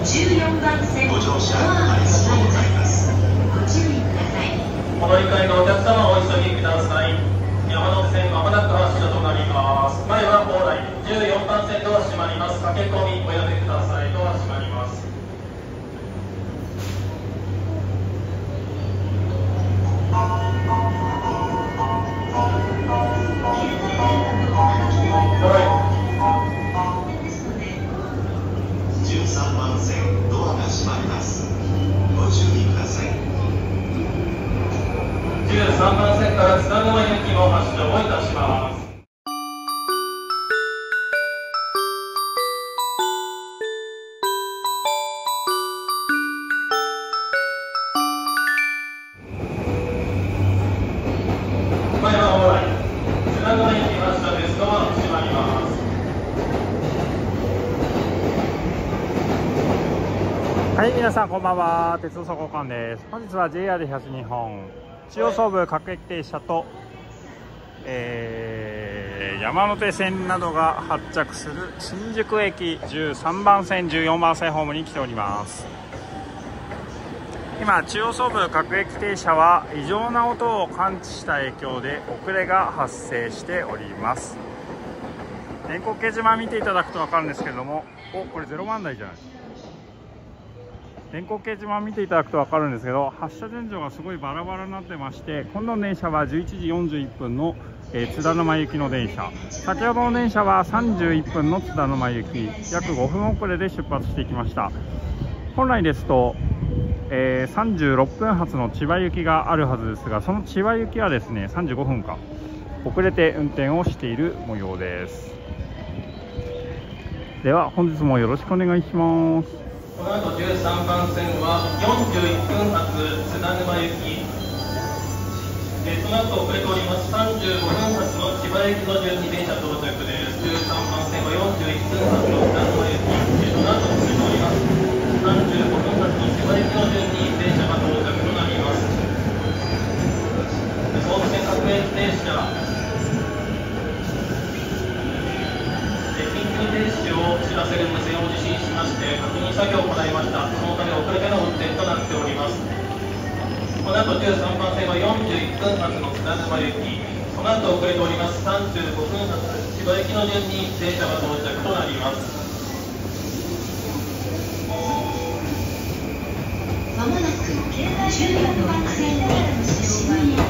14番線ご注意ください。お乗り換えのお客様お急ぎください。山手線まもなく発車となります。前は往来14番線ドア閉まります。駆け込みお線ドアが閉まります。ご注意ください。13番線から津田沼行きの発車をいたします。さんこんばんは。鉄道総合館です。本日は JR 東日本中央総武各駅停車と、えー山手線などが発着する新宿駅13番線、14番線ホームに来ております。今、中央総武各駅停車は異常な音を感知した影響で遅れが発生しております。電光掲示板見ていただくと分かるんですけれども、おこれ0番台じゃないですか。電光掲示板見ていただくと分かるんですけど発車順序がすごいバラバラになってまして今度の電車は11時41分の、えー津田沼行きの電車。先ほどの電車は31分の津田沼行き約5分遅れで出発していきました。本来ですと、えー36分発の千葉行きがあるはずですがその千葉行きはですね35分か遅れて運転をしている模様です。では本日もよろしくお願いします。この後13番線は41分発津田沼行き。えその後遅れております。35分発の千葉駅の12電車到着です。13番線は41分発の津田沼行き。えその後遅れております。35分発の千葉駅の12電車が到着となります。総武線各駅停車。停止を知らせる無線を受信しまして確認作業を行いました。そのため遅れての運転となっております。この後13番線は41分発の津田沼行きその後遅れております。35分発千葉駅の順に電車が到着となります。まもなく14番線に渋谷品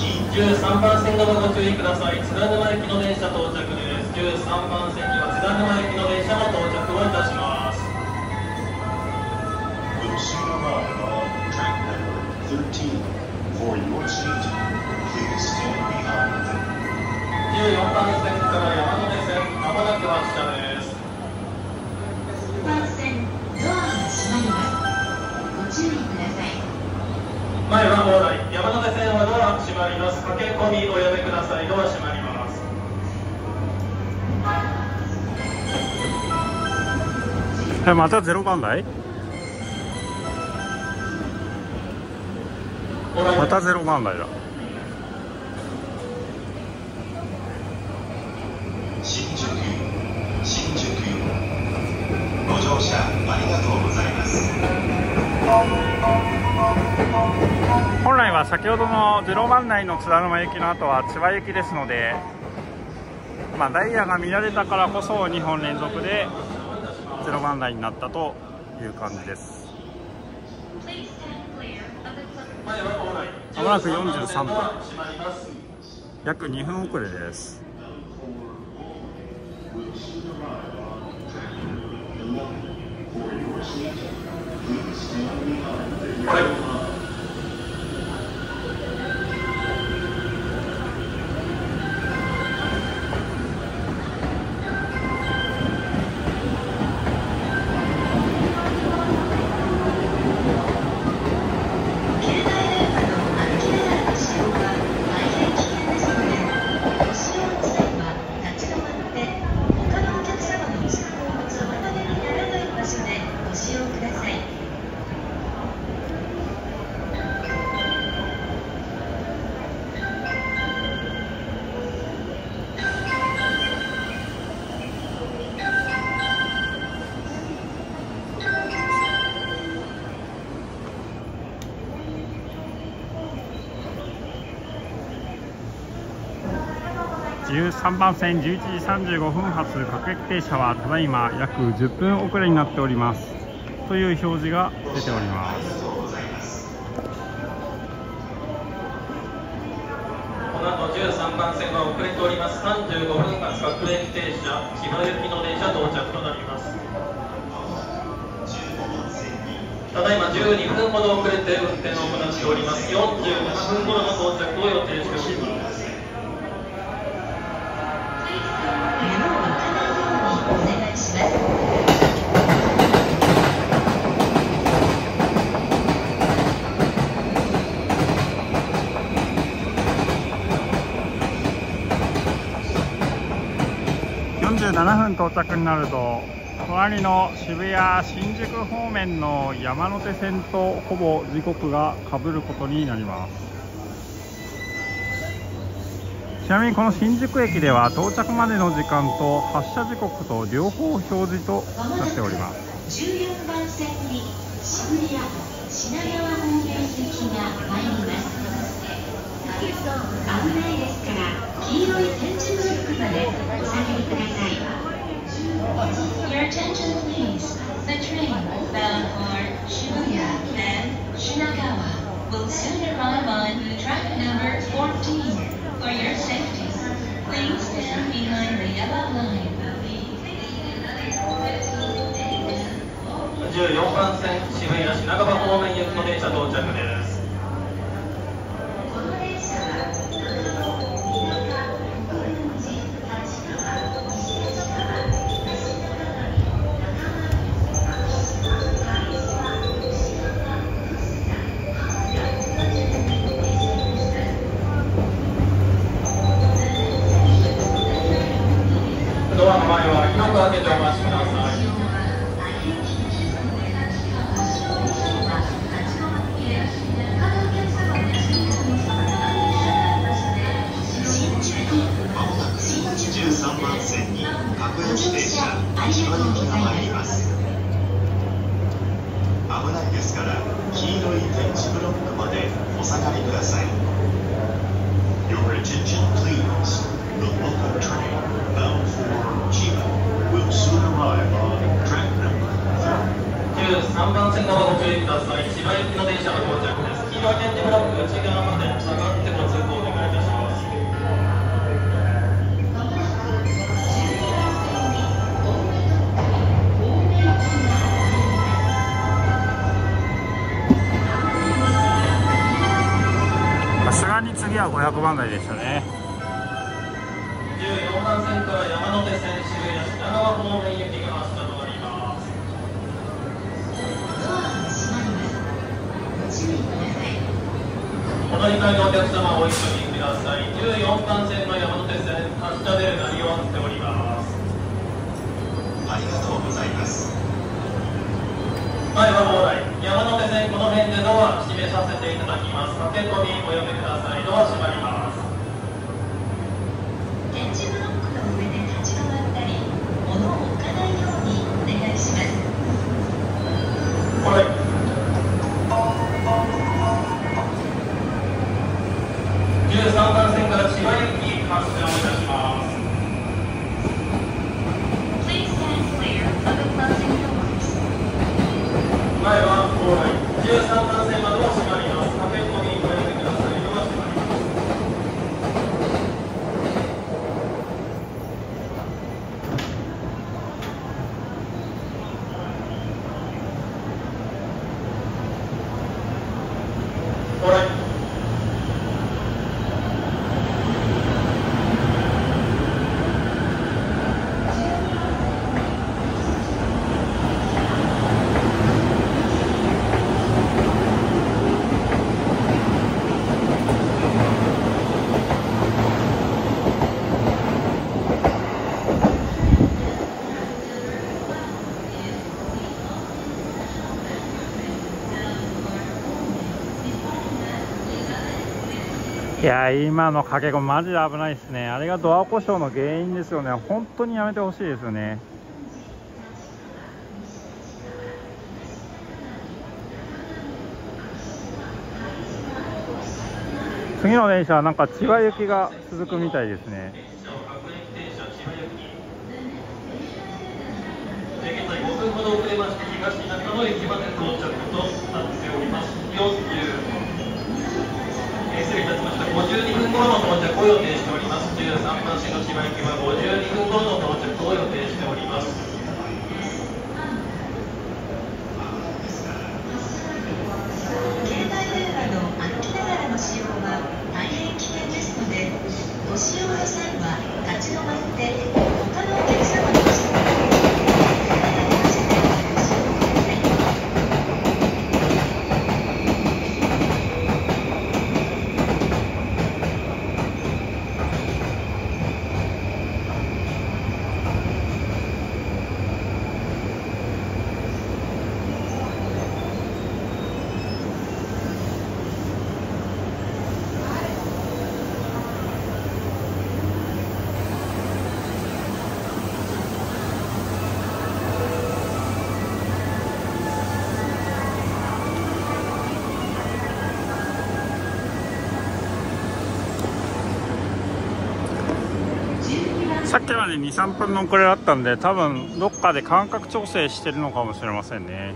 13番線側ご注意ください。津田沼駅の電車到着です。13番線には津田沼駅の電車も到着をいたします。Will soon arrive on track number 13. For your seat, please stand behind the 14番線から山手線まもなく発車です番線ドアが閉まります。ご注意ください。前は往閉まります。駆け込みおやめください。ドア閉まります。えまた0番台？また0番台だ。新宿新宿ご乗車ありがとうございます本来は先ほどの0番台の津田沼行きの後は千葉行きですので、まあ、ダイヤが乱れたからこそ2本連続で0番台になったという感じです。まもなく43分。約2分遅れです。13番線11時35分発各駅停車はただいま約10分遅れになっております。という表示が出ております。この後13番線は遅れております。35分発各駅停車千葉行きの電車到着となります。ただいま12分ほど遅れて運転を行っております。47分頃の到着を予定しております。7分到着になると隣の渋谷新宿方面の山手線とほぼ時刻がかぶることになります。ちなみにこの新宿駅では到着までの時間と発車時刻と両方表示となっております。14番線に渋谷品川方面行きが参ります。14番線渋谷市長場方面行きの電車到着です。100番台でしたね。14番線から山手線渋谷川方面行きが発車となりますお乗り換えのお客様お急ぎください。14番線の山手線発車で鳴り終わっております。ありがとうございます。前は往来山手線この辺でドア閉めさせていただきます。駆け込みお呼びください。ドア閉まります。電柱ロックの上で立ち止まったり物を置かないようにお願いします。13番線から千葉13番や今の駆け込みマジで危ないですね。あれがドア故障の原因ですよね。本当にやめてほしいですよね。次の電車はなんか千葉行きが続くみたいですね。千葉行きえー現在5分ほど遅れまして東中野駅まで到着となっております40えー失礼いたしました52分頃の到着を予定しております。13番線の千葉行きは52分頃の到着を予定しております携帯電話の歩きながらの使用は大変危険ですのでご使用の際は立ち止まって他のお客様の足元に体に合わせてご使用くださいさっきまで23分の遅れだったんで多分どっかで間隔調整してるのかもしれませんね。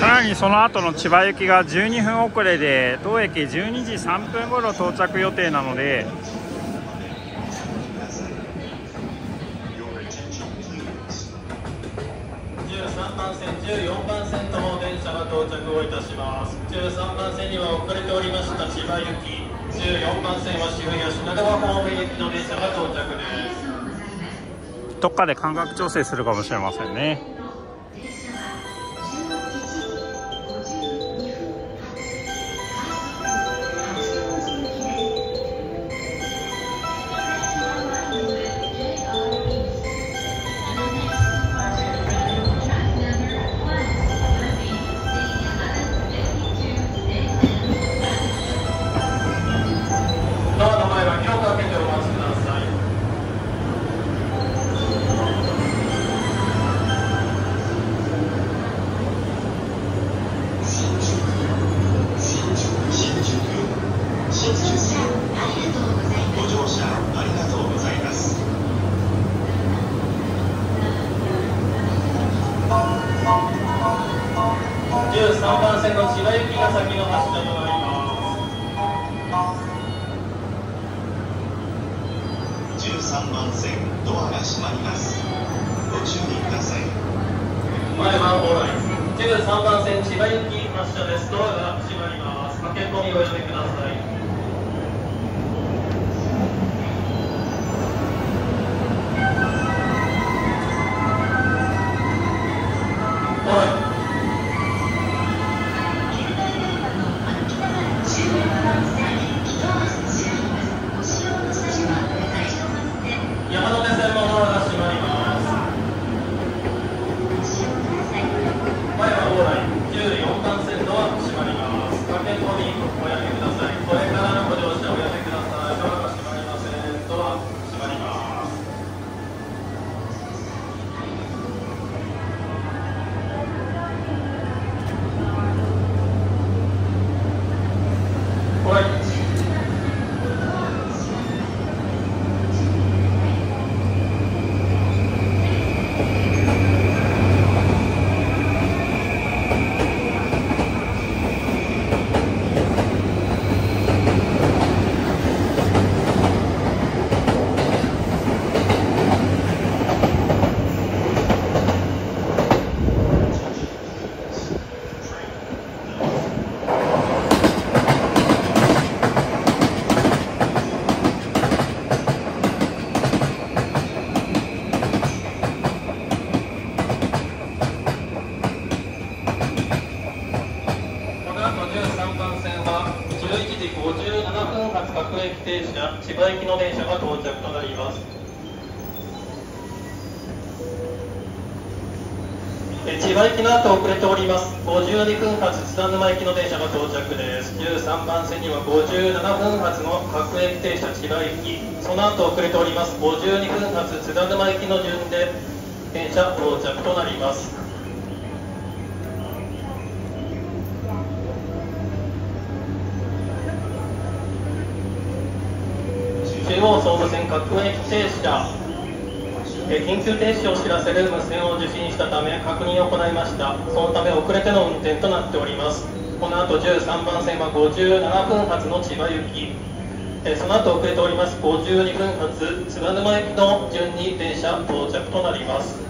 さらにその後の千葉行きが12分遅れで当駅12時3分ごろ到着予定なので到着をいたします。13番線には遅れておりました千葉行き、14番線は渋谷品川方面行きの電車が到着です。どっかで間隔調整するかもしれませんねまりますご注意ください。前は往来13番線千葉行き発車です。ドアが閉まります。駆け込みをおやめください往来携帯電話の歩きながらの使用は14番線一足違いますご使用の際は立ち止まって山手線のドアが閉まりますご使用ください前は往来14番線ドア閉まります駆け込みおやめください各駅停車千葉行きの電車が到着となります。千葉行きの後遅れております。52分発津田沼行きの電車が到着です。13番線には57分発の各駅停車千葉行きその後遅れております。52分発津田沼行きの順で電車到着となります。中央総武線各駅停車え緊急停止を知らせる無線を受信したため確認を行いました。そのため遅れての運転となっております。この後13番線は57分発の千葉行き。えその後遅れております。52分発津賀沼駅の順に電車到着となります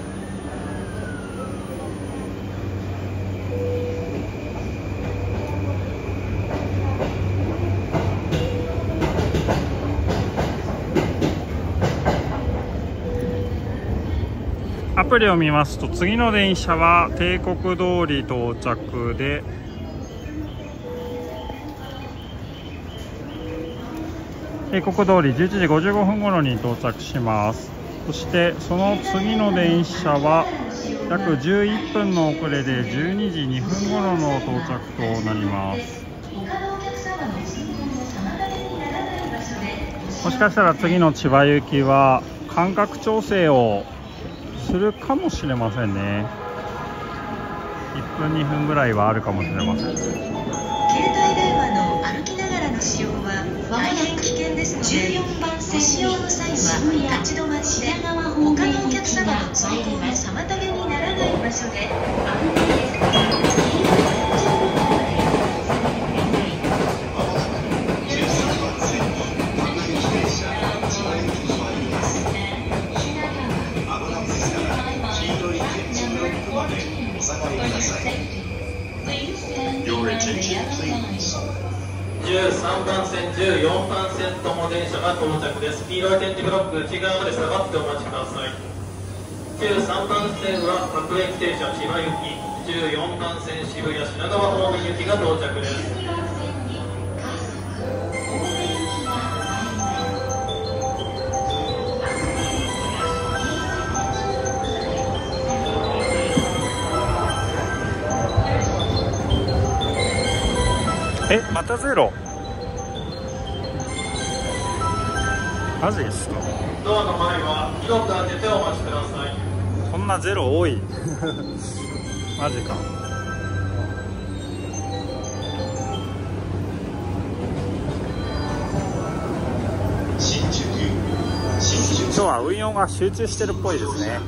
アプリを見ますと次の電車は帝国通り到着で帝国通り11時55分頃に到着します。そしてその次の電車は約11分の遅れで12時2分頃の到着となります。もしかしたら次の千葉行きは間隔調整をするかもしれませんね。1分2分ぐらいはあるかもしれません。携帯電話の歩きながらの使用は大変危険ですので14番線ご使用の際は立ち止まって他のお客様の通行の妨げにならない場所で危ないです attention please 13番線、14番線とも電車が到着です。黄色い点字ブロック内側まで下がってお待ちください。13番線は各駅停車千葉行き、14番線渋谷品川方面行きが到着です。たゼロ。マジですか？ドアの前は広く開けてお待ちください。こんなゼロ多い。マジか。今日は運用が集中してるっぽいですね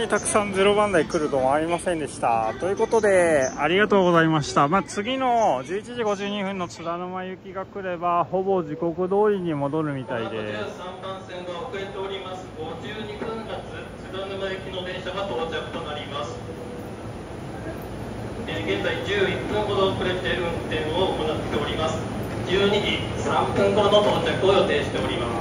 にたくさんゼロ番台来るとは思いませんでした。ということでありがとうございました、まあ、次の11時52分の津田沼行きが来ればほぼ時刻通りに戻るみたいで3番線が遅れております。52分発津田沼行きの電車が到着となります。えー現在11分ほど遅れて運転を行っております。12時3分頃の到着を予定しております。